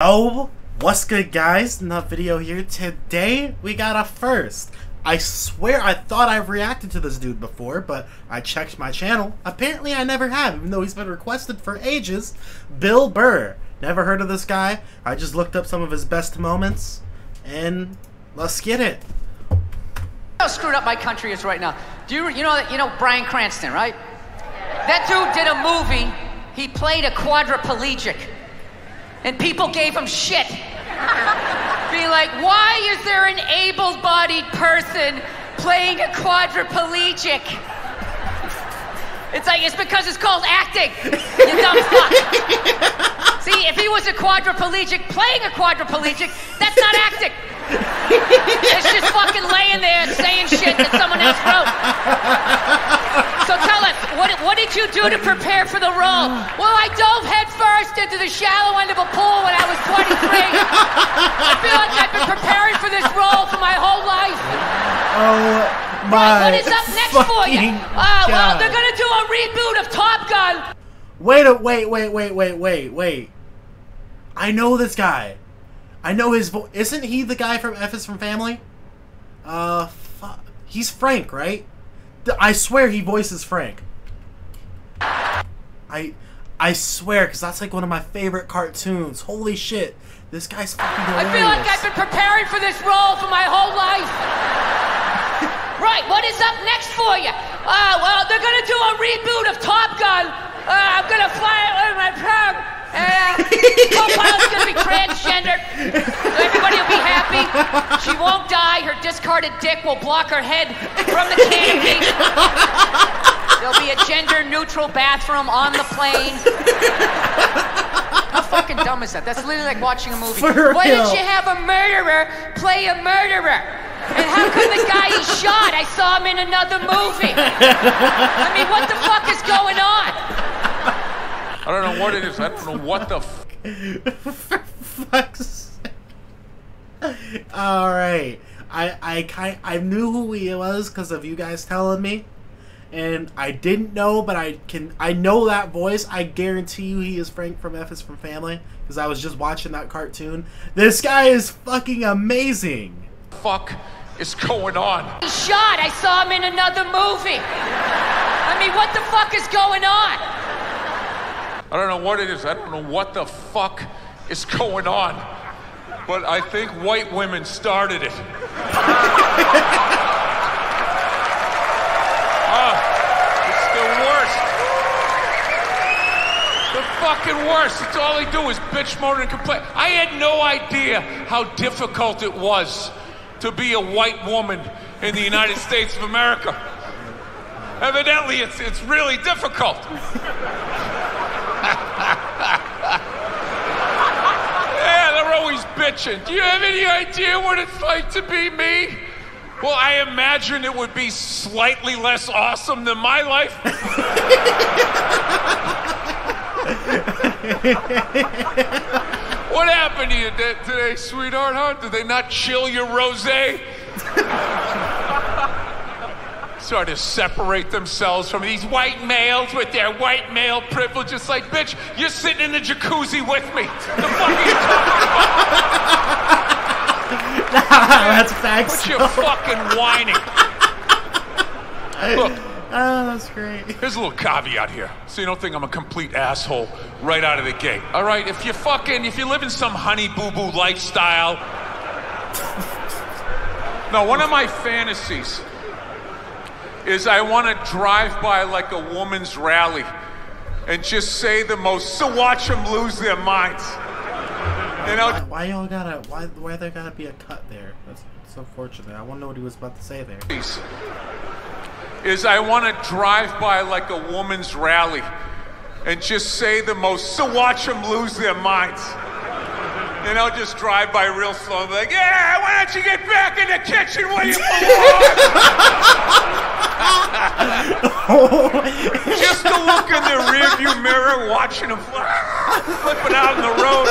Oh, what's good guys? Another video here. Today, we got a first. I swear I thought I've reacted to this dude before, but I checked my channel. Apparently I never have, even though he's been requested for ages. Bill Burr. Never heard of this guy. I just looked up some of his best moments, and let's get it. How screwed up my country is right now. Do you you know you know Bryan Cranston, right? That dude did a movie. He played a quadriplegic, and people gave him shit. Be like, why is there an able-bodied person playing a quadriplegic? It's like it's because it's called acting. You dumb fuck. See, if he was a quadriplegic playing a quadriplegic, that's not acting. It's just fucking laying there saying shit that someone else wrote. So tell us, what, what did you do to prepare for the role? Well, I dove head first into the shallow end of a pool when I was 23. I feel like I've been preparing for this role for my whole life. Oh my Right, what is up next for you? Ah, well, they're gonna do a reboot of Top Gun. Wait a wait wait wait wait wait wait. I know this guy. I know his voice. Isn't he the guy from F is for Family? Uh, fu- he's Frank, right? I swear he voices Frank. I I swear, because that's like one of my favorite cartoons. Holy shit, this guy's fucking hilarious. I feel like I've been preparing for this role for my whole life. right, what is up next for you? Uh, well, they're gonna do a reboot of Top Gun. Uh, I'm gonna fly it with my plug. Uh, co-pilot's gonna be transgender. So everybody will be happy. She won't die. Her discarded dick will block her head from the canopy. There'll be a gender-neutral bathroom on the plane. How fucking dumb is that? That's literally like watching a movie. For Why real. didn't you have a murderer play a murderer? And how come the guy he shot, I saw him in another movie? I mean, what the fuck is going on? I don't know what it is. I don't know what the. F- For fuck's sake. All right. I I kind I knew who he was because of you guys telling me, and I didn't know, but I can I know that voice. I guarantee you he is Frank from F is for Family because I was just watching that cartoon. This guy is fucking amazing. fuck is going on? He shot, I saw him in another movie. I mean, what the fuck is going on? I don't know what it is. I don't know what the fuck is going on. But I think white women started it. Ah, it's the worst. The fucking worst. It's all they do is bitch, moan, and complain. I had no idea how difficult it was to be a white woman in the United States of America. Evidently, it's, it's really difficult. Yeah, they're always bitching. Do you have any idea what it's like to be me? Well, I imagine it would be slightly less awesome than my life. what happened to you today, sweetheart, huh? Did they not chill your rosé? Sort of separate themselves from these white males with their white male privilege. It's like, bitch, you're sitting in the jacuzzi with me. The fuck are you talking about? that's facts. Quit your fucking whining. Look, Oh, that's great. here's a little caveat here, so you don't think I'm a complete asshole right out of the gate. All right, if you fucking, if you live in some honey boo boo lifestyle. No, one of my fantasies is I want to drive by like a woman's rally and just say the most, so watch them lose their minds. You know, Why y'all gotta? Why why there gotta be a cut there? That's so fortunate. I want to know what he was about to say there. is, I want to drive by like a woman's rally and just say the most, so watch them lose their minds. You know, just drive by real slow and be like, yeah, why don't you get back in the kitchen where you belong? just to look in the rearview mirror, watching them flipping out in the road,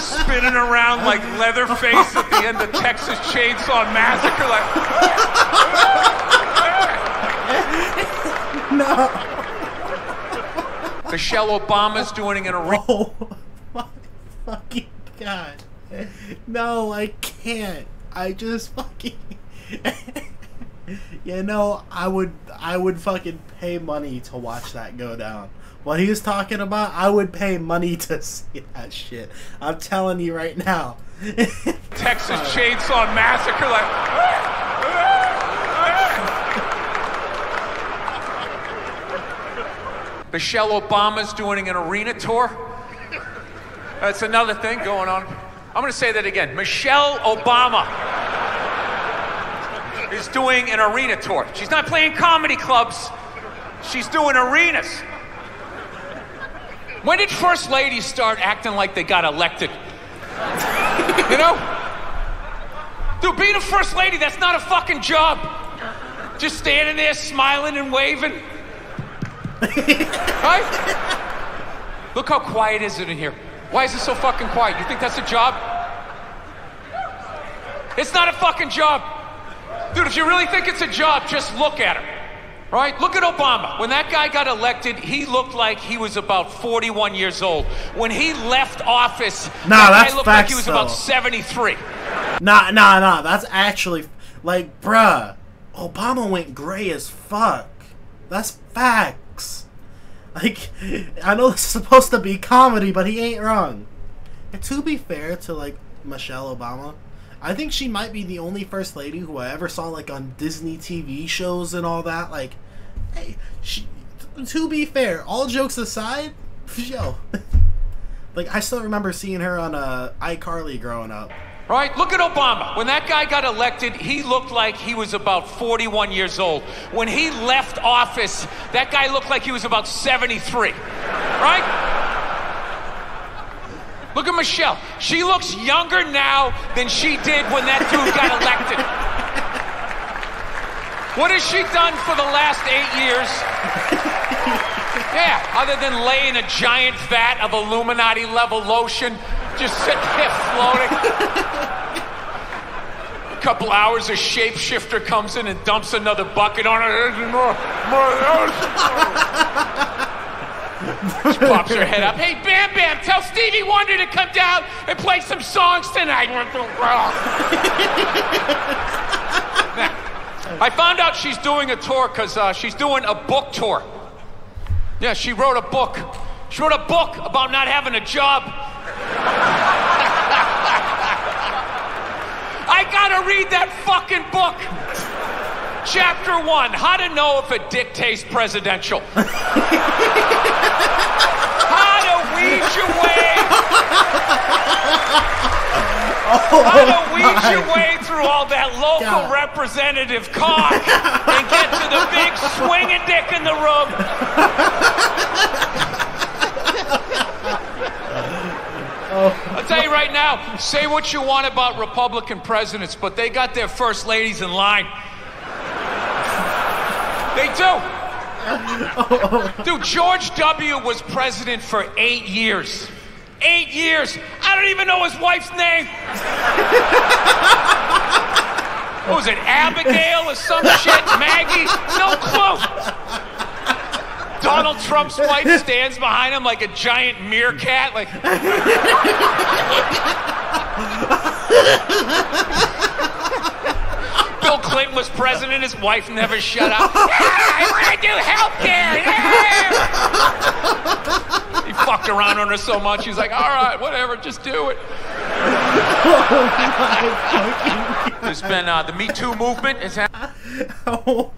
spinning around like Leatherface at the end of Texas Chainsaw Massacre, like. No. Michelle Obama's doing an arena. Oh my fucking god. No, I can't. I just fucking. You know, I would, I would fucking pay money to watch that go down. What he was talking about, I would pay money to see that shit. I'm telling you right now. Texas Chainsaw Massacre, like. Michelle Obama's doing an arena tour. That's another thing going on. I'm going to say that again. Michelle Obama is doing an arena tour. She's not playing comedy clubs, she's doing arenas. When did first ladies start acting like they got elected? You know? Dude, being a first lady, that's not a fucking job. Just standing there smiling and waving. right? Look how quiet is it in here. Why is it so fucking quiet? You think that's a job? It's not a fucking job. Dude, if you really think it's a job, just look at him. Right? Look at Obama. When that guy got elected, he looked like he was about 41 years old. When he left office, Nah, that that's guy looked like he was though. about 73. Nah, nah, nah. That's actually like, bruh. Obama went gray as fuck. That's facts. Like, I know this is supposed to be comedy, but he ain't wrong. And to be fair to like Michelle Obama, I think she might be the only first lady who I ever saw like on Disney TV shows and all that. Like, hey, she. To be fair, all jokes aside, yo, like I still remember seeing her on uh, iCarly growing up. Right? Look at Obama. When that guy got elected, he looked like he was about 41 years old. When he left office, that guy looked like he was about 73. Right? Look at Michelle. She looks younger now than she did when that dude got elected. What has she done for the last eight years? Yeah, other than laying a giant vat of Illuminati level lotion, just sit there floating. A couple hours, a shapeshifter comes in and dumps another bucket on her. She pops her head up. Hey, Bam Bam, tell Stevie Wonder to come down and play some songs tonight. I found out she's doing a tour because uh, she's doing a book tour. Yeah, she wrote a book. She wrote a book about not having a job. I gotta read that fucking book. Chapter one How to know if a dick tastes presidential. How to weed your way. Oh how to weed your way through all that local God. representative cock and get to the big swinging dick in the room. I'll tell you right now, say what you want about Republican presidents, but they got their first ladies in line. They do. Dude, George W. was president for eight years. Eight years. I don't even know his wife's name. What was it, Abigail or some shit? Maggie? No clue. Donald Trump's wife stands behind him like a giant meerkat, like. President, his wife never shut up. Yeah, I want to do health care. Yeah. He fucked around on her so much, he's like, all right, whatever, just do it. oh There's been uh, the Me Too movement. It's ha- Oh.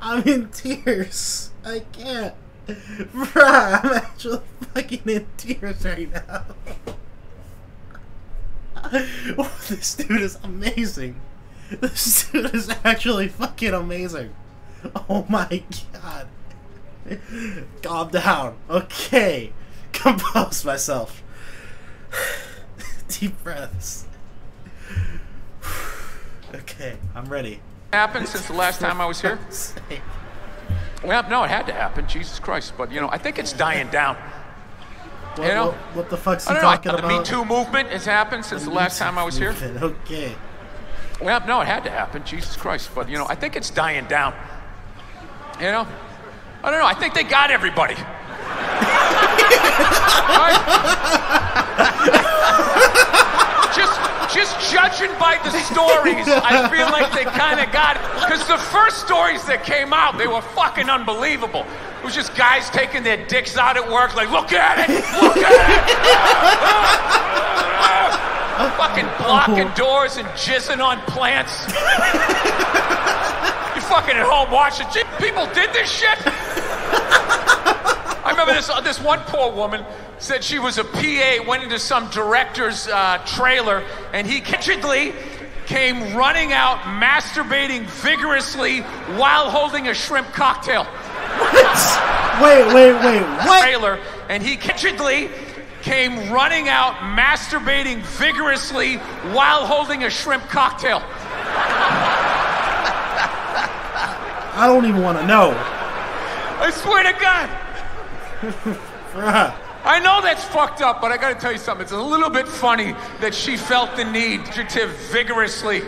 I'm in tears. I can't. Bruh, I'm actually fucking in tears right now. Oh, this dude is amazing. This dude is actually fucking amazing. Oh my god. Calm down. Okay. Compose myself. Deep breaths. Okay, I'm ready. happened since the last time I was here? Well, no, it had to happen. Jesus Christ. But, you know, I think it's dying down. What, you know? what, what the fuck's he talking know. about? The Me Too movement has happened since the, the last time I was movement. here. Okay. Well, no, it had to happen. Jesus Christ. But, you know, I think it's dying down. You know? I don't know. I think they got everybody. right? Stories, I feel like they kind of got it. Because the first stories that came out, they were fucking unbelievable. It was just guys taking their dicks out at work, like, look at it, look at it. fucking blocking doors and jizzing on plants. you fucking at home watching. People did this shit. Remember this, uh, this one poor woman said she was a PA, went into some director's uh, trailer, and he kitchedly came running out, masturbating vigorously while holding a shrimp cocktail. What? Wait, wait, wait. What? Trailer, and he kitchedly came running out, masturbating vigorously while holding a shrimp cocktail. I don't even want to know. I swear to God. I know that's fucked up, but I gotta tell you something. It's a little bit funny that she felt the need to vigorously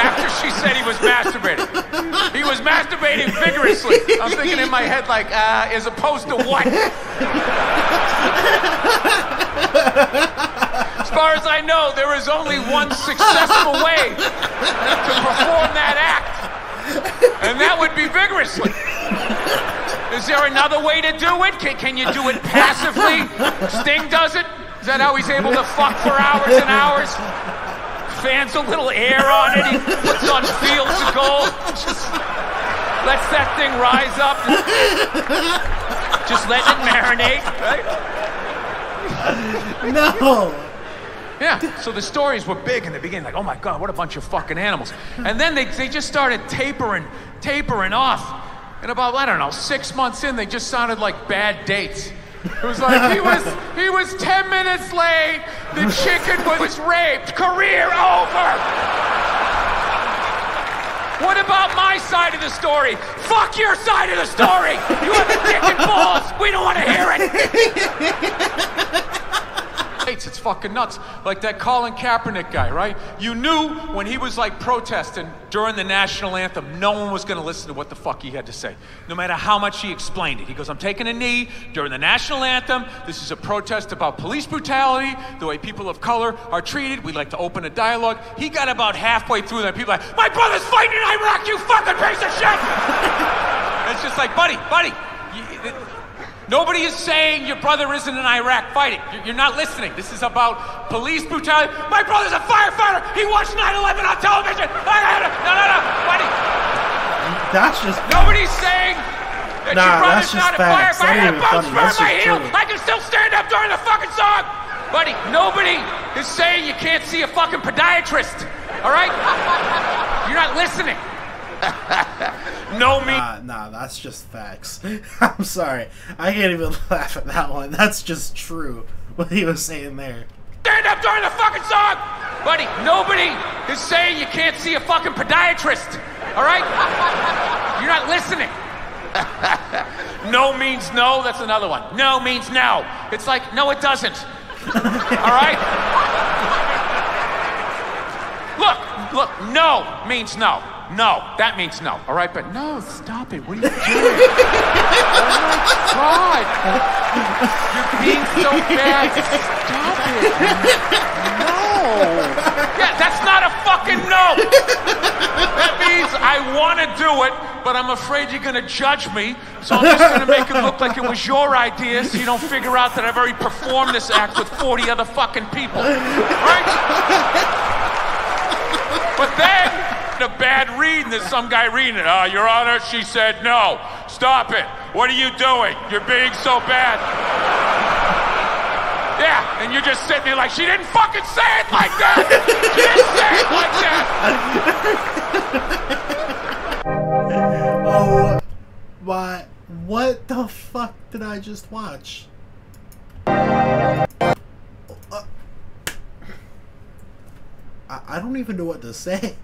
after she said he was masturbating. He was masturbating vigorously. I'm thinking in my head, like, uh, as opposed to what? As far as I know, there is only one successful way to perform that act, and that would be vigorously. Is there another way to do it? Can, can you do it passively? Sting does it? Is that how he's able to fuck for hours and hours? Fans a little air on it. He puts on fields of gold. Just lets that thing rise up. Just let it marinate, right? No. Yeah, so the stories were big in the beginning, like, oh my God, what a bunch of fucking animals. And then they, they just started tapering, tapering off. And about, I don't know, six months in, they just sounded like bad dates. It was like, he was, he was 10 minutes late, the chicken was raped, career over. What about my side of the story? Fuck your side of the story! You have the dick and balls! We don't want to hear it! It's it's fucking nuts. Like that Colin Kaepernick guy, right? You knew when he was like protesting during the national anthem, no one was going to listen to what the fuck he had to say, no matter how much he explained it. He goes, I'm taking a knee during the national anthem. This is a protest about police brutality, the way people of color are treated. We'd like to open a dialogue. He got about halfway through that. People like, My brother's fighting in Iraq, you fucking piece of shit! it's just like, buddy, buddy. Nobody is saying your brother isn't in Iraq fighting. You're- not listening. This is about police brutality. My brother's a firefighter. He watched 9/11 on television. No, no, no, buddy. That's just. Nobody's saying that Nah, your brother's that's just not facts. That firefighter. ain't That even bone's. That's my just heel. true. I can still stand up during the fucking song. Buddy, nobody is saying you can't see a fucking podiatrist. All right? You're not listening. no means Nah, nah, that's just facts. I'm sorry. I can't even laugh at that one. That's just true. What he was saying there. stand up during the fucking song. Buddy, nobody is saying you can't see a fucking podiatrist. All right? You're not listening. no means no. That's another one. No means no. It's like, no, it doesn't. All right? Look, look, no means no. No, that means no. All right, but no, stop it. What are you doing? oh my God. You're being so bad. Stop it. No. Yeah, that's not a fucking no. That means I want to do it, but I'm afraid you're going to judge me. So I'm just going to make it look like it was your idea so you don't figure out that I've already performed this act with 40 other fucking people. Right? But then, the bad reading, there's some guy reading it. Uh, Your Honor, she said no. Stop it. What are you doing? You're being so bad. Yeah, and you're just sitting there like, she didn't fucking say it like that. She didn't say it like that. Oh, my. What the fuck did I just watch? Uh, I don't even know what to say.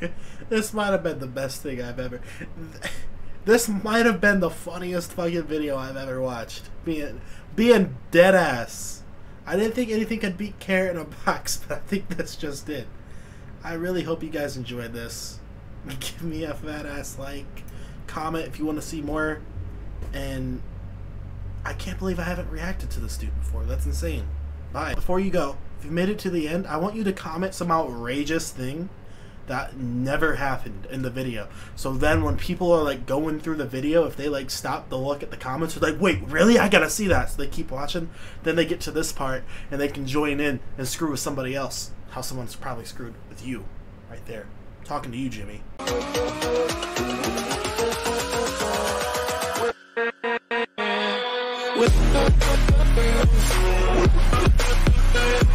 this might have been the best thing I've ever. This might have been the funniest fucking video I've ever watched. Being being dead ass. I didn't think anything could beat carrot in a box, but I think this just did. I really hope you guys enjoyed this. Give me a fat ass like, comment if you want to see more, and I can't believe I haven't reacted to this dude before. That's insane. Bye. Before you go, if you made it to the end, I want you to comment some outrageous thing that never happened in the video. So then when people are like going through the video, if they like stop to look at the comments, they're like, wait, really? I gotta see that. So they keep watching. Then they get to this part and they can join in and screw with somebody else. How someone's probably screwed with you right there. talking to you, Jimmy.